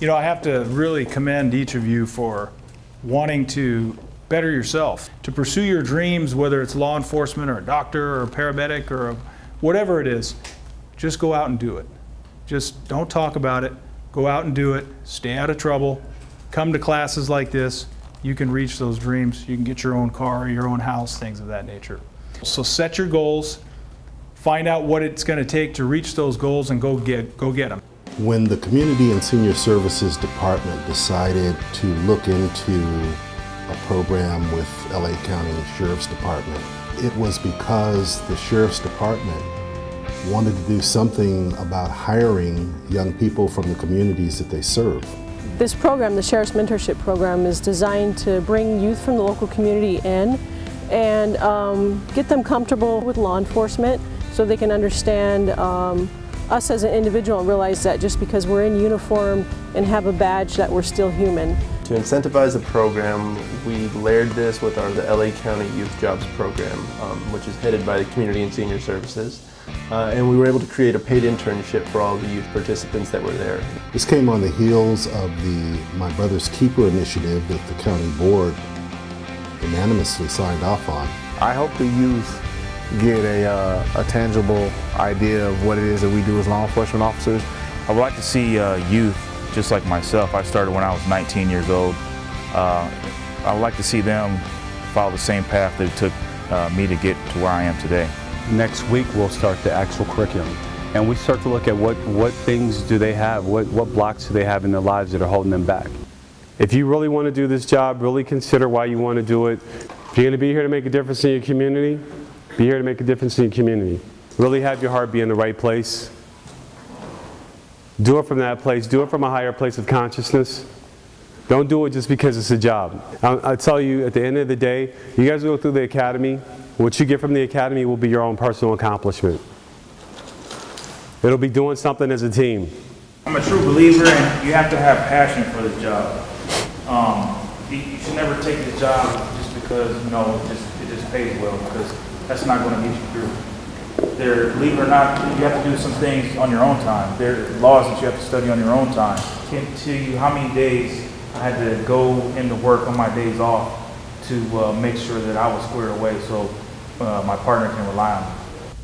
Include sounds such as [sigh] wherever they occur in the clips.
You know, I have to really commend each of you for wanting to better yourself, to pursue your dreams, whether it's law enforcement or a doctor or a paramedic or a, whatever it is. Just go out and do it. Just don't talk about it. Go out and do it. Stay out of trouble. Come to classes like this. You can reach those dreams. You can get your own car, your own house, things of that nature. So set your goals. Find out what it's going to take to reach those goals and go get go get them. When the Community and Senior Services Department decided to look into a program with LA County Sheriff's Department, it was because the Sheriff's Department wanted to do something about hiring young people from the communities that they serve. This program, the Sheriff's Mentorship Program, is designed to bring youth from the local community in and um, get them comfortable with law enforcement so they can understand um, us as an individual and realize that just because we're in uniform and have a badge that we're still human. To incentivize the program, we layered this with our the LA County Youth Jobs Program, um, which is headed by the Community and Senior Services. Uh, and we were able to create a paid internship for all the youth participants that were there. This came on the heels of the My Brother's Keeper initiative that the county board unanimously signed off on. I hope the youth get a, uh, a tangible idea of what it is that we do as law enforcement officers. I would like to see uh, youth, just like myself, I started when I was 19 years old. Uh, I would like to see them follow the same path that it took uh, me to get to where I am today. Next week we'll start the actual curriculum and we start to look at what, what things do they have, what, what blocks do they have in their lives that are holding them back. If you really want to do this job, really consider why you want to do it. If you're going to be here to make a difference in your community, be here to make a difference in your community. Really have your heart be in the right place. Do it from that place. Do it from a higher place of consciousness. Don't do it just because it's a job. I'll, I'll tell you, at the end of the day, you guys go through the academy. What you get from the academy will be your own personal accomplishment. It'll be doing something as a team. I'm a true believer, and you have to have passion for the job. Um, you, you should never take the job just because you know it just, it just pays well, because that's not going to get you through. There, believe it or not, you have to do some things on your own time. There are laws that you have to study on your own time. I can't tell you how many days I had to go into work on my days off to uh, make sure that I was squared away so uh, my partner can rely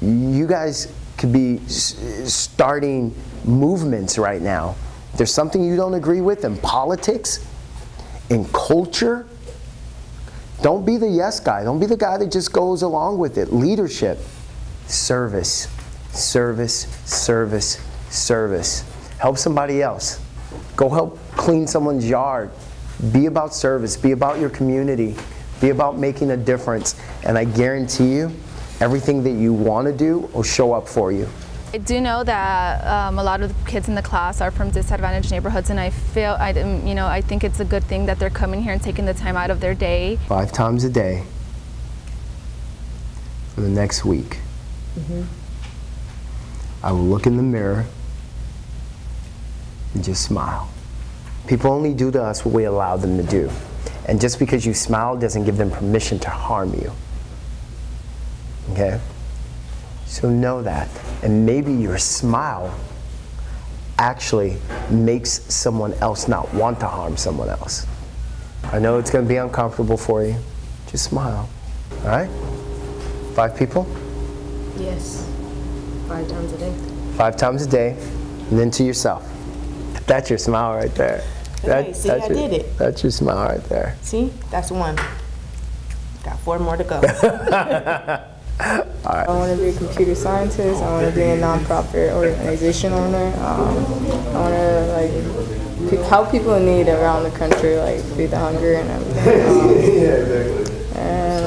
on me. You guys could be starting movements right now. There's something you don't agree with in politics, in culture, don't be the yes guy. Don't be the guy that just goes along with it. Leadership, service, service, service, service. Help somebody else. Go help clean someone's yard. Be about service. Be about your community. Be about making a difference. And I guarantee you, everything that you want to do will show up for you. I do know that um, a lot of the kids in the class are from disadvantaged neighborhoods, and I feel, I, you know, I think it's a good thing that they're coming here and taking the time out of their day. Five times a day for the next week. Mm -hmm. I will look in the mirror and just smile. People only do to us what we allow them to do. And just because you smile doesn't give them permission to harm you. Okay? So know that. And maybe your smile actually makes someone else not want to harm someone else. I know it's going to be uncomfortable for you. Just smile. All right? Five people? Yes. Five times a day. Five times a day. And then to yourself. That's your smile right there. That, hey, see, I your, did it. That's your smile right there. See? That's one. Got four more to go. [laughs] [laughs] Right. I want to be a computer scientist. I want to be a nonprofit organization owner. Um, I want to like help people in need around the country, like feed the hunger and everything. [laughs] Um, and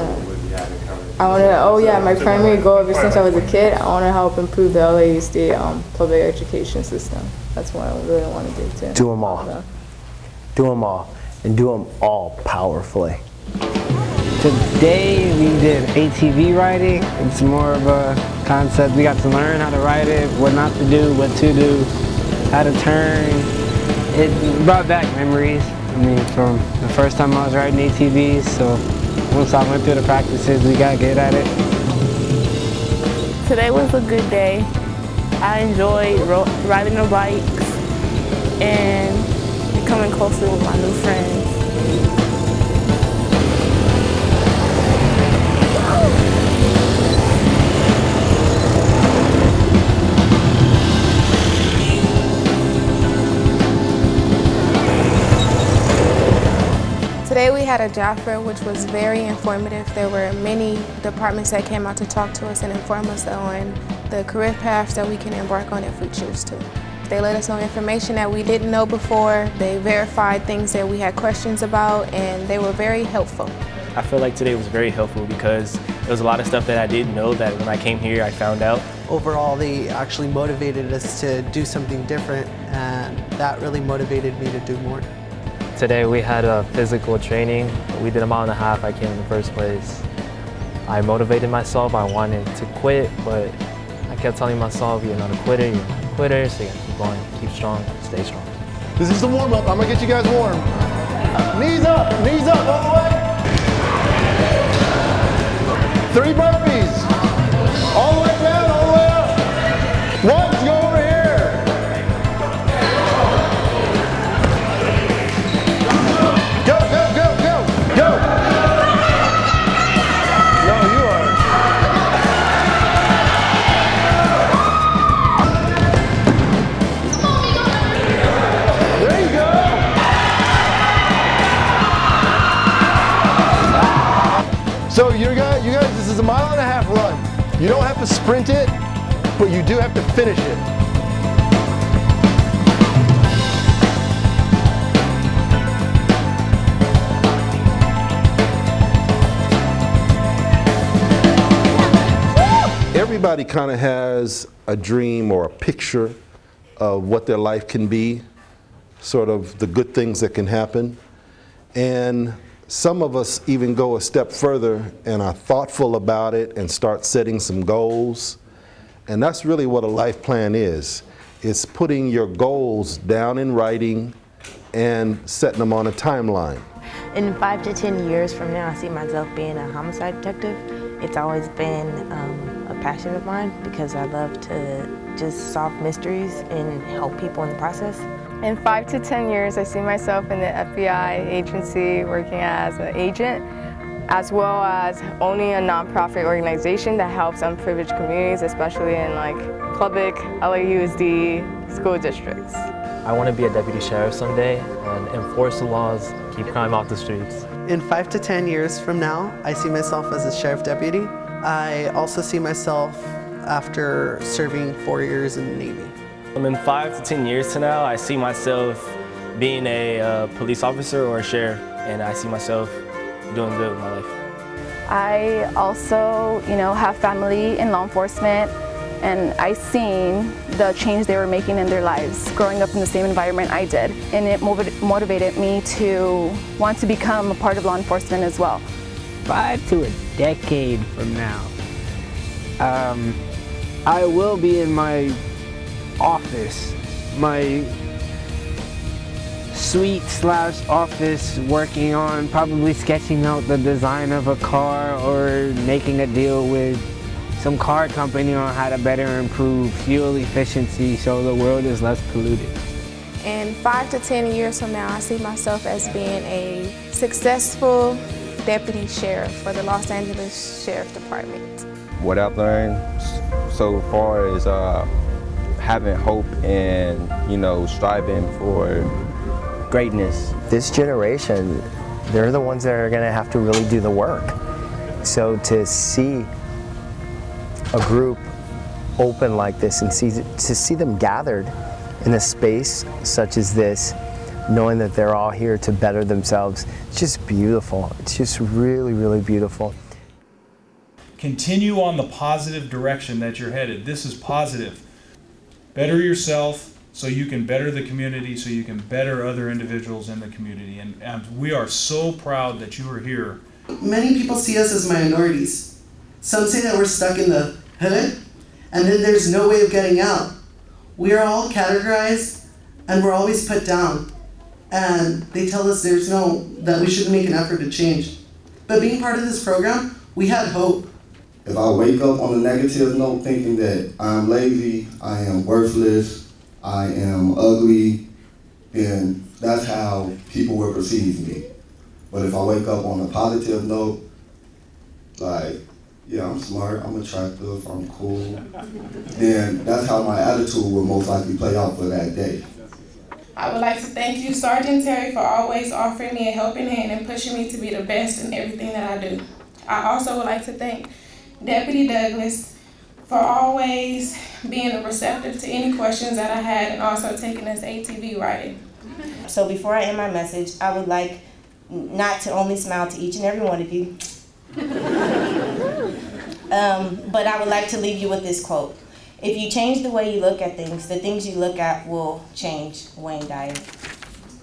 I want to. Oh yeah, my primary goal ever since I was a kid, I want to help improve the LAUSD um, public education system. That's what I really want to do too. Do them all. So. Do them all, and do them all powerfully. Today we did ATV riding. It's more of a concept. We got to learn how to ride it, what not to do, what to do, how to turn. It brought back memories. I mean, from the first time I was riding ATVs, so once I went through the practices, we got good at it. Today was a good day. I enjoyed riding the bikes and becoming closer with my new friends. Today we had a job fair which was very informative. There were many departments that came out to talk to us and inform us on the career paths that we can embark on if we choose to. They let us know information that we didn't know before. They verified things that we had questions about and they were very helpful. I feel like today was very helpful because there was a lot of stuff that I didn't know that when I came here I found out. Overall, they actually motivated us to do something different and that really motivated me to do more. Today we had a physical training. We did a mile and a half. I came in the first place. I motivated myself. I wanted to quit, but I kept telling myself, you're not a quitter, you're not a quitter, so you gotta keep going, keep strong, stay strong. This is the warm up. I'm gonna get you guys warm. Knees up, knees up, all the way. Three burpees. To sprint it, but you do have to finish it. Everybody kind of has a dream or a picture of what their life can be, sort of the good things that can happen. And some of us even go a step further and are thoughtful about it and start setting some goals. And that's really what a life plan is. It's putting your goals down in writing and setting them on a timeline. In five to 10 years from now, I see myself being a homicide detective. It's always been um, a passion of mine because I love to just solve mysteries and help people in the process. In five to 10 years, I see myself in the FBI agency working as an agent, as well as owning a nonprofit organization that helps unprivileged communities, especially in like Lubbock, LAUSD, school districts. I want to be a deputy sheriff someday and enforce the laws, keep crime off the streets. In five to 10 years from now, I see myself as a sheriff deputy. I also see myself after serving four years in the Navy. Um, in five to 10 years to now, I see myself being a uh, police officer or a sheriff, and I see myself doing good with my life. I also, you know, have family in law enforcement and I seen the change they were making in their lives growing up in the same environment I did. And it motiv motivated me to want to become a part of law enforcement as well. Five to a decade from now, um, I will be in my office, my suite slash office working on probably sketching out the design of a car or making a deal with some car company on how to better improve fuel efficiency so the world is less polluted. In five to 10 years from now, I see myself as being a successful deputy sheriff for the Los Angeles Sheriff Department. What I've learned so far is uh, having hope and, you know, striving for greatness. This generation, they're the ones that are going to have to really do the work. So to see a group open like this and see to see them gathered in a space such as this, knowing that they're all here to better themselves, it's just beautiful. It's just really, really beautiful. Continue on the positive direction that you're headed. This is positive. Better yourself so you can better the community, so you can better other individuals in the community. And, and we are so proud that you are here. Many people see us as minorities. Some say that we're stuck in the hood, and then there's no way of getting out. We are all categorized, and we're always put down. And they tell us there's no, that we shouldn't make an effort to change. But being part of this program, we had hope. If I wake up on a negative note thinking that I'm lazy, I am worthless, I am ugly, then that's how people will perceive me. But if I wake up on a positive note, like, yeah, I'm smart, I'm attractive, I'm cool, then that's how my attitude will most likely play out for that day. I would like to thank you, Sergeant Terry, for always offering me a helping hand and pushing me to be the best in everything that I do. I also would like to thank Deputy Douglas for always being receptive to any questions that I had and also taking us ATV riding. So before I end my message, I would like not to only smile to each and every one of you, [laughs] um, but I would like to leave you with this quote. If you change the way you look at things, the things you look at will change, Wayne Dyer.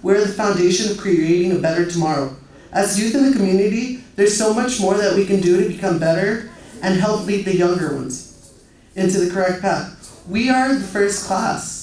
We're the foundation of creating a better tomorrow. As youth in the community, there's so much more that we can do to become better and help lead the younger ones into the correct path. We are the first class.